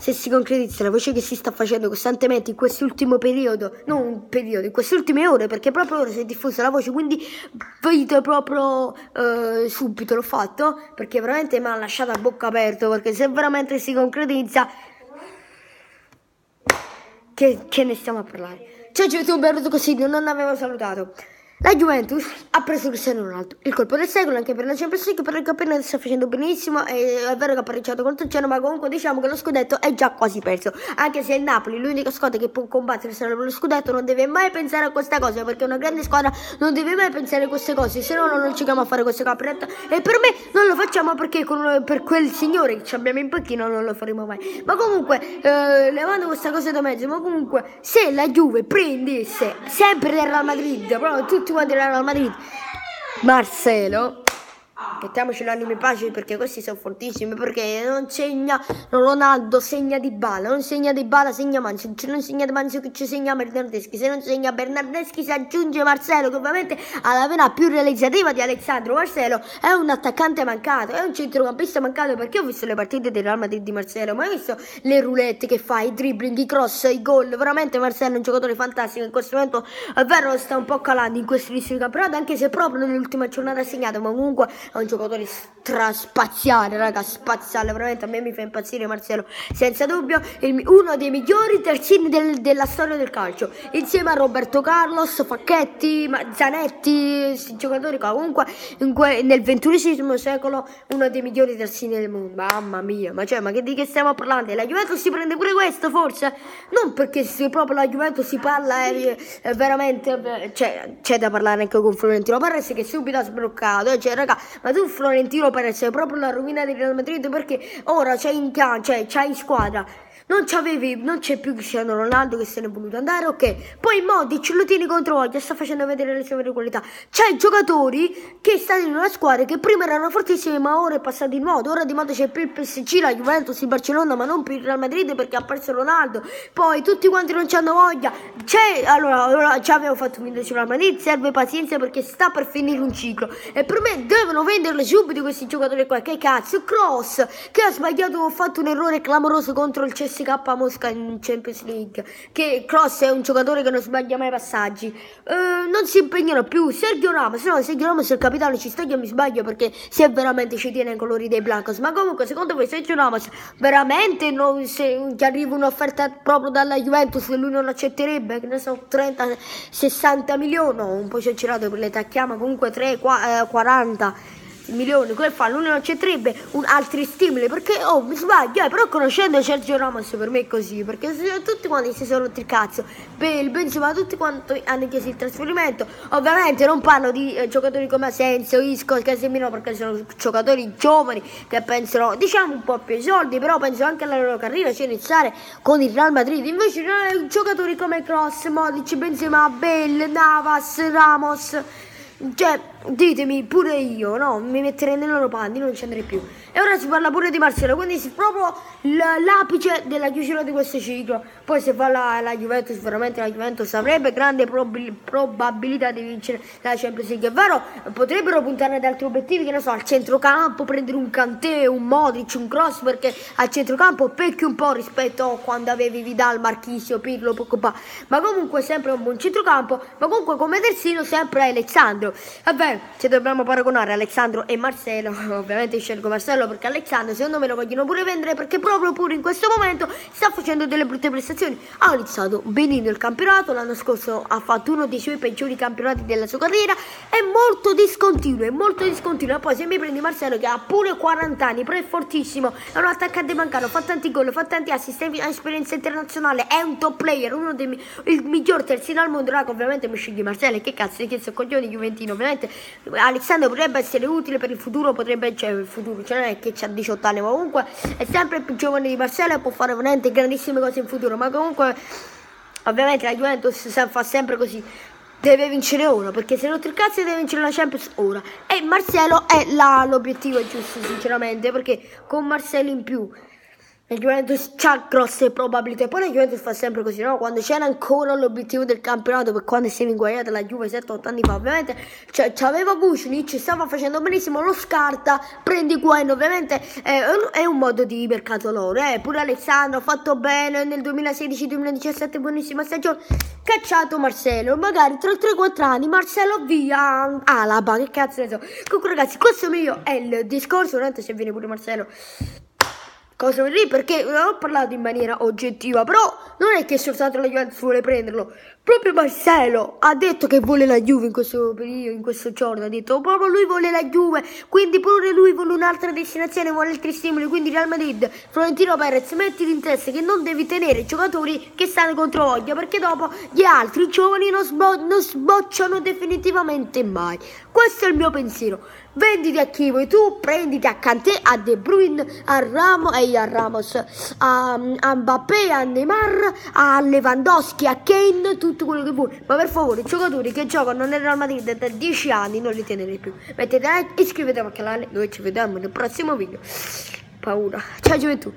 se si concretizza la voce che si sta facendo costantemente in quest'ultimo periodo, non un periodo, in queste ultime ore, perché proprio ora si è diffusa la voce, quindi vedo proprio eh, subito l'ho fatto, perché veramente mi ha lasciato a bocca aperta, perché se veramente si concretizza, che, che ne stiamo a parlare? Ciao YouTube, benvenuto così, non avevo salutato. La Juventus ha preso Cristiano Ronaldo, il colpo del secolo anche per la Champions League, per il campionato sta facendo benissimo, è vero che ha pareggiato contro il Genoa, ma comunque diciamo che lo scudetto è già quasi perso, anche se il Napoli, l'unica squadra che può combattere per lo scudetto, non deve mai pensare a questa cosa, perché una grande squadra non deve mai pensare a queste cose, se no non ci a fare questo campionato, e per me non lo facciamo perché con, per quel signore che abbiamo in panchina non lo faremo mai, ma comunque, eh, levando questa cosa da mezzo, ma comunque, se la Juve prendesse sempre il Real Madrid, proprio tutti tutti quanti al Madrid. Marcelo Mettiamoci l'anima in pace perché questi sono fortissimi. Perché non segna Ronaldo, segna di bala. Non segna di bala, segna Manzio. Se non segna di Manzio, che ci segna Bernardeschi. Se non segna Bernardeschi, si aggiunge Marcelo, che ovviamente ha la vena più realizzativa di Alessandro. Marcelo è un attaccante mancato, è un centrocampista mancato. Perché ho visto le partite del Real Madrid di Marcelo, ma ho visto le roulette che fa, i dribbling, i cross, i gol. Veramente Marcelo è un giocatore fantastico. In questo momento è vero, sta un po' calando in questo inizio di campionato, anche se proprio nell'ultima giornata ha segnato, ma comunque è un giocatore straspaziale, raga, spaziale, veramente a me mi fa impazzire Marcelo, senza dubbio il, uno dei migliori terzini del, della storia del calcio, insieme a Roberto Carlos, Facchetti, Zanetti, giocatori comunque que, nel ventunesimo secolo uno dei migliori terzini del mondo, mamma mia, ma cioè, ma che, di che stiamo parlando? La Juventus si prende pure questo forse? Non perché se proprio la Juventus si parla è, è veramente, cioè, c'è da parlare anche con Florentino Perez che subito ha sbloccato, cioè raga, ma tu Florentino Perez è proprio la rovina del Real Madrid perché ora c'è in, cioè, c'è in squadra non non c'è più Cristiano Ronaldo che se ne è voluto andare, ok. Poi Modic lo tieni contro Voglia, sta facendo vedere le sue vere qualità. C'hai giocatori che stanno in una squadra che prima erano fortissimi, ma ora è passato di modo. Ora di modo c'è più il PSG, la Juventus, il Barcellona, ma non più il Real Madrid perché ha perso Ronaldo. Poi tutti quanti non c'hanno voglia. C'è, allora, allora ci abbiamo fatto un sul Real Madrid, serve pazienza perché sta per finire un ciclo. E per me devono venderle subito questi giocatori qua. Che cazzo? Cross, che ha sbagliato, ha fatto un errore clamoroso contro il CSK CSK Mosca in Champions League. Che Cross è un giocatore che non sbaglia mai passaggi. Uh, non si impegnano più. Sergio Ramos, no, Sergio Ramos è il capitano, ci sta che mi sbaglio perché se veramente ci tiene ai colori dei Blancos. Ma comunque, secondo voi Sergio Ramos veramente non, se gli arriva un'offerta proprio dalla Juventus e lui non accetterebbe? Che ne so, 30, 60 milioni, un po' esagerato per le tacchiama, comunque 3, 40 milioni, come fa? Lui non accetterebbe un, altri stimoli perché, oh, mi sbaglio, eh, però conoscendo Sergio Ramos per me è così, perché tutti quanti si sono rotti il cazzo, il Benzema, tutti quanti hanno chiesto il trasferimento, ovviamente non parlo di eh, giocatori come Asensio, Isco, Casemiro, perché sono giocatori giovani che pensano, diciamo, un po' più ai soldi, però penso anche alla loro carriera, cioè iniziare con il Real Madrid, invece eh, giocatori come Cross, Modic, Benzema, Bale, Navas, Ramos, cioè ditemi pure io, no? Mi metterei nei loro panni, non ci andrei più. E ora si parla pure di Marcelo, quindi si proprio l'apice della chiusura di questo ciclo. Poi se fa la, la Juventus, veramente la Juventus avrebbe grande prob- probabilità di vincere la Champions League. È vero, potrebbero puntare ad altri obiettivi, che ne so, al centrocampo, prendere un Cantè, un Modric, un Cross, perché al centrocampo pecchi un po' rispetto a quando avevi Vidal, Marchisio, Pirlo, Pocopà. Ma comunque sempre un buon centrocampo, ma comunque come terzino sempre Alessandro. Vabbè, se dobbiamo paragonare Alessandro e Marcelo, ovviamente scelgo Marcelo perché Alessandro secondo me lo vogliono pure vendere perché proprio pure in questo momento sta facendo delle brutte prestazioni. Ha iniziato benino il campionato, l'anno scorso ha fatto uno dei suoi peggiori campionati della sua carriera, è molto discontinuo, è molto discontinuo. Poi se mi prendi Marcelo che ha pure 40 anni, però è fortissimo, è un attaccante mancano, fa tanti gol, fa tanti assist, ha esperienza internazionale, è un top player, uno dei il miglior terzino al mondo, raga, ovviamente mi scegli Marcelo, che cazzo, che chiesto coglioni Juventino, ovviamente Alessandro potrebbe essere utile per il futuro, potrebbe, cioè il futuro, cioè non è che ha 18 anni, ma comunque è sempre più giovane di Marcello e può fare veramente grandissime cose in futuro, ma comunque ovviamente la Juventus fa sempre così. Deve vincere ora, perché se non il cazzo deve vincere la Champions ora. E Marcelo è là, l'obiettivo giusto, sinceramente, perché con Marcelo in più La Juventus ha grosse probabilità. Poi la Juventus fa sempre così, no? Quando c'era ancora l'obiettivo del campionato, per quando si è inguagliata la Juve 7-8 anni fa, ovviamente cioè, c'aveva Vucinic, stava facendo benissimo, lo scarta, prendi Gwen, ovviamente eh, è un modo di mercato loro. Eh. Pure Alessandro ha fatto bene nel 2016-2017, buonissima stagione. Cacciato Marcelo, magari tra 3-4 anni, Marcelo via Alaba, che cazzo ne so. Comunque ragazzi, questo mio è il discorso, ovviamente se viene pure Marcelo cosa vuol dire perché non ho parlato in maniera oggettiva però non è che soltanto la Juventus vuole prenderlo proprio Marcelo ha detto che vuole la Juve in questo periodo in questo giorno ha detto oh, proprio lui vuole la Juve quindi pure lui vuole un'altra destinazione vuole altri stimoli quindi Real Madrid Florentino Perez mettiti in testa che non devi tenere giocatori che stanno contro voglia perché dopo gli altri giovani non, sbo non sbocciano definitivamente mai. Questo è il mio pensiero. Venditi a chi vuoi tu, prenditi a Kanté, a De Bruyne, a Ramos, e a Ramos, a, a Mbappé, a Neymar, a Lewandowski, a Kane, tutto quello che vuoi. Ma per favore, i giocatori che giocano nel Real Madrid da 10 anni non li tenere più. Mettete like, iscrivetevi al canale, noi ci vediamo nel prossimo video. Paura. Ciao gioventù.